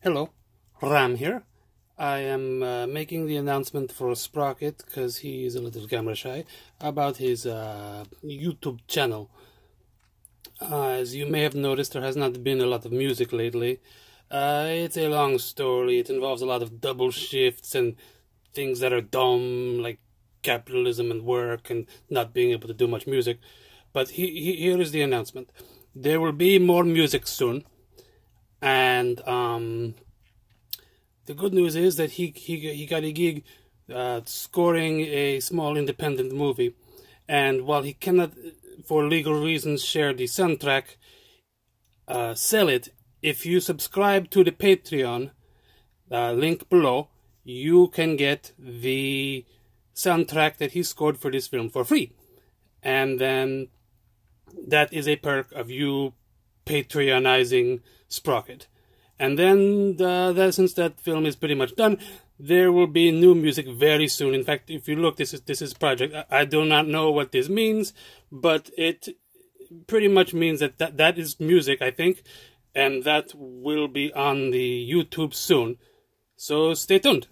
Hello, Ram here. I am uh, making the announcement for Sprocket because he is a little camera shy about his uh, YouTube channel. Uh, as you may have noticed, there has not been a lot of music lately. Uh, it's a long story. It involves a lot of double shifts and things that are dumb, like capitalism and work and not being able to do much music. But he, he, here is the announcement. There will be more music soon and um, the good news is that he he he got a gig uh, scoring a small independent movie, and while he cannot, for legal reasons, share the soundtrack, uh, sell it. If you subscribe to the Patreon, uh, link below, you can get the soundtrack that he scored for this film for free, and then that is a perk of you patronizing Sprocket. And then, the, the, since that film is pretty much done, there will be new music very soon. In fact, if you look, this is this is project. I, I do not know what this means, but it pretty much means that, that that is music, I think, and that will be on the YouTube soon. So stay tuned.